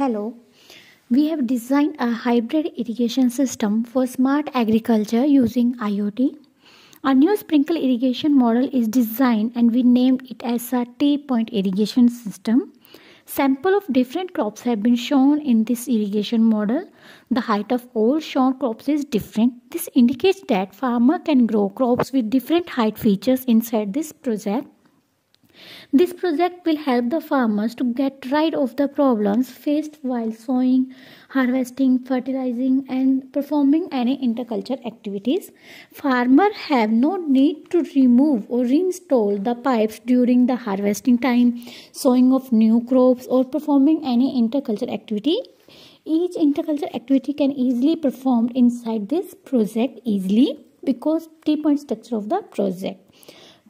Hello, we have designed a hybrid irrigation system for smart agriculture using IoT. Our new sprinkle irrigation model is designed and we named it as a T-point irrigation system. Sample of different crops have been shown in this irrigation model. The height of all shown crops is different. This indicates that farmer can grow crops with different height features inside this project. This project will help the farmers to get rid of the problems faced while sowing, harvesting, fertilizing and performing any interculture activities. Farmers have no need to remove or reinstall the pipes during the harvesting time, sowing of new crops or performing any interculture activity. Each interculture activity can easily performed inside this project easily because T-point structure of the project.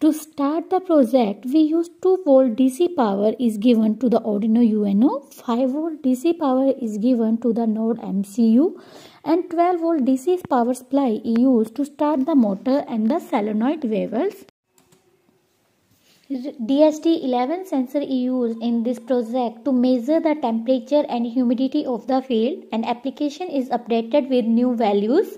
To start the project, we use 2 volt DC power is given to the Arduino UNO, 5 volt DC power is given to the Node MCU and 12 volt DC power supply is used to start the motor and the solenoid valves. DHT11 sensor is used in this project to measure the temperature and humidity of the field and application is updated with new values.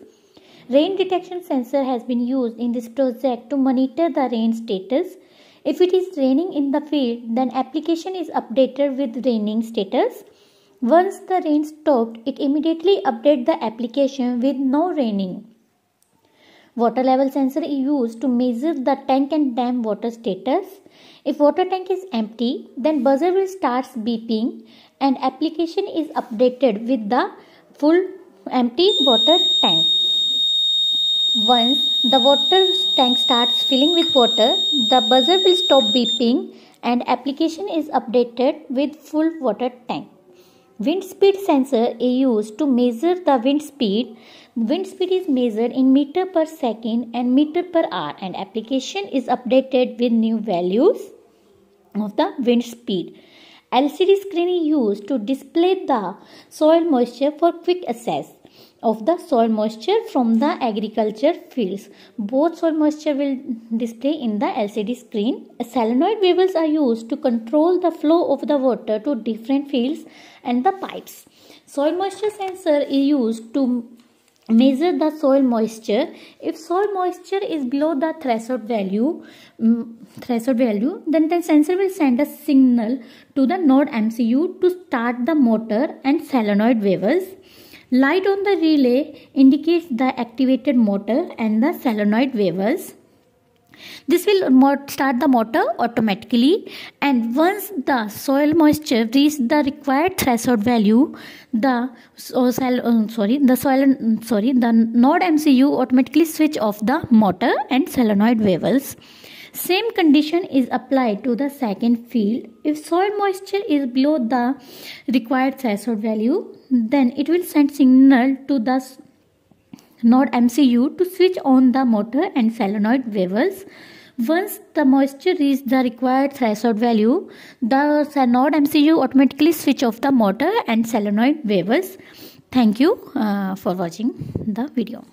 Rain detection sensor has been used in this project to monitor the rain status. If it is raining in the field, then application is updated with raining status. Once the rain stopped, it immediately updates the application with no raining. Water level sensor is used to measure the tank and dam water status. If water tank is empty, then buzzer will start beeping and application is updated with the full empty water tank. Once the water tank starts filling with water, the buzzer will stop beeping and application is updated with full water tank. Wind speed sensor is used to measure the wind speed. Wind speed is measured in meter per second and meter per hour and application is updated with new values of the wind speed. LCD screen is used to display the soil moisture for quick access of the soil moisture from the agriculture fields. Both soil moisture will display in the LCD screen. Solenoid valves are used to control the flow of the water to different fields and the pipes. Soil moisture sensor is used to measure the soil moisture if soil moisture is below the threshold value um, threshold value then the sensor will send a signal to the node mcu to start the motor and solenoid valves Light on the relay indicates the activated motor and the solenoid valves. This will start the motor automatically and once the soil moisture reaches the required threshold value, the oh, uh, sorry the soil sorry the node MCU automatically switch off the motor and solenoid valves. Same condition is applied to the second field. If soil moisture is below the required threshold value, then it will send signal to the node MCU to switch on the motor and solenoid valves. Once the moisture reaches the required threshold value, the node MCU automatically switch off the motor and solenoid valves. Thank you uh, for watching the video.